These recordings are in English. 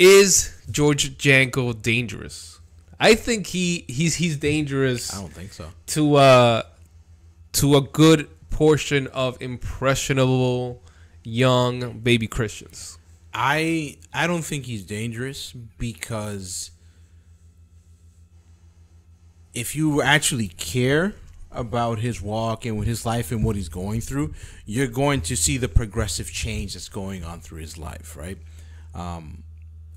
is George Janko dangerous? I think he he's he's dangerous. I don't think so. To uh to a good portion of impressionable young baby Christians. I I don't think he's dangerous because if you actually care about his walk and with his life and what he's going through, you're going to see the progressive change that's going on through his life, right? Um,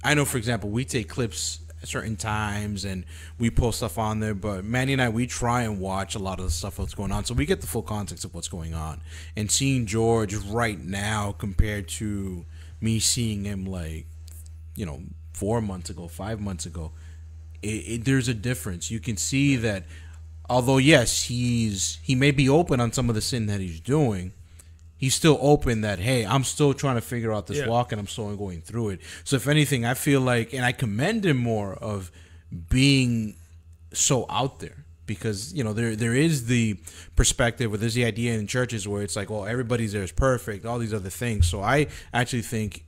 I know, for example, we take clips at certain times and we post stuff on there, but Manny and I, we try and watch a lot of the stuff that's going on, so we get the full context of what's going on. And seeing George right now compared to me seeing him like, you know, four months ago, five months ago, it, it, there's a difference. You can see that although yes, he's he may be open on some of the sin that he's doing, he's still open that hey, I'm still trying to figure out this Yeah. walk and I'm still going through it. So if anything, I feel like and I commend him more of being so out there because you know there there is the perspective or there's the idea in churches where it's like well everybody's there is perfect all these other things so i actually think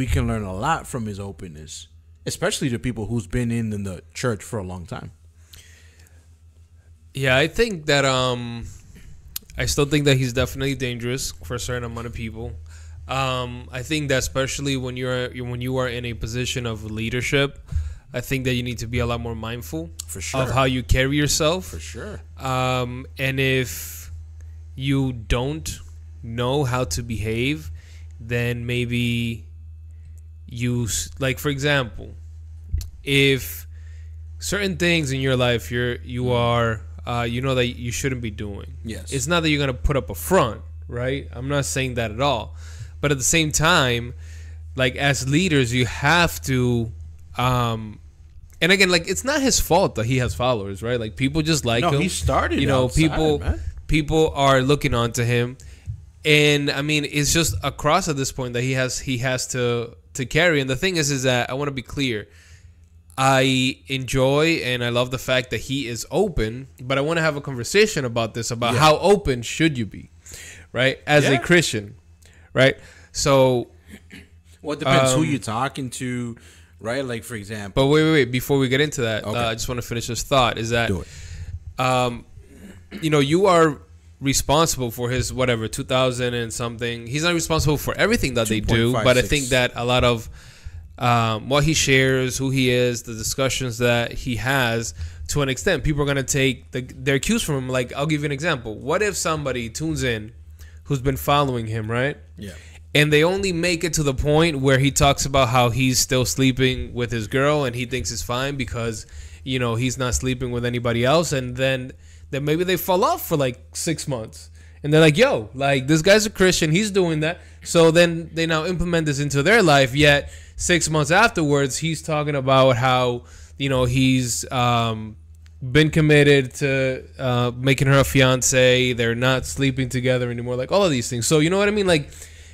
we can learn a lot from his openness especially to people who's been in the church for a long time Yeah, I think that um I still think that he's definitely dangerous for a certain amount of people. Um, I think that especially when you're when you are in a position of leadership, I think that you need to be a lot more mindful For sure. of how you carry yourself. for sure Um, and if you don't know how to behave, then maybe you like, for example, if certain things in your life you're you are uh, you know that you shouldn't be doing. Yes. it's not that you're gonna put up a front, right? I'm not saying that at all, but at the same time, like as leaders, you have to. Um, and again, like it's not his fault that he has followers, right? Like people just like No, him. he started You know, outside, people man. people are looking onto him, and I mean, it's just a cross at this point that he has he has to to carry. And the thing is, is that I want to be clear. I enjoy and I love the fact that he is open, but I want to have a conversation about this about Yeah. how open should you be, right? As a Christian, right? So, well it depends who Um, you're talking to right like for example but wait, wait, wait. Before we get into that, Okay. uh, I just want to finish this thought. Is that um, you know, you are responsible for his whatever 2000 and something. He's not responsible for everything that they do, but I think that a lot of um, what he shares, who he is, the discussions that he has, to an extent, people are gonna take the, their cues from him. Like, I'll give you an example. What if somebody tunes in, who's been following him, right? yeah and they only make it to the point where he talks about how he's still sleeping with his girl and he thinks it's fine because you know he's not sleeping with anybody else and then then maybe they fall off for like six months and they're like yo like this guy's a christian he's doing that so then they now implement this into their life yet six months afterwards he's talking about how you know he's um been committed to uh, making her a fiance. They're not sleeping together anymore. Like all of these things. So you know what I mean? Like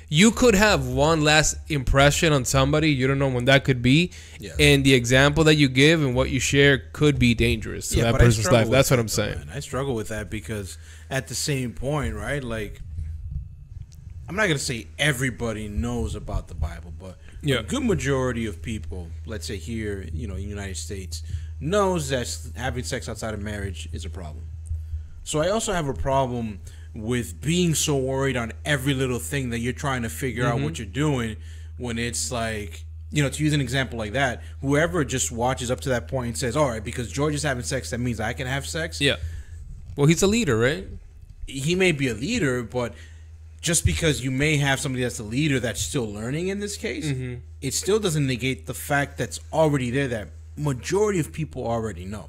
you could have one last impression on somebody. You don't know when that could be, Yes. and the example that you give and what you share could be dangerous to that person's life. That's what I'm though, saying. man. I struggle with that because at the same point, right? Like, I'm not gonna say everybody knows about the Bible, but Yeah. a good majority of people, let's say here, you know, in the United States, knows that having sex outside of marriage is a problem. So I also have a problem with being so worried on every little thing that you're trying to figure out Mm-hmm. what you're doing when it's like you know to use an example like that whoever just watches up to that point and says all right because george is having sex that means i can have sex Yeah. Well, he's a leader, right? he may be a leader, but just because you may have somebody that's a leader that's still learning in this case, Mm-hmm. it still doesn't negate the fact that's already there that majority of people already know.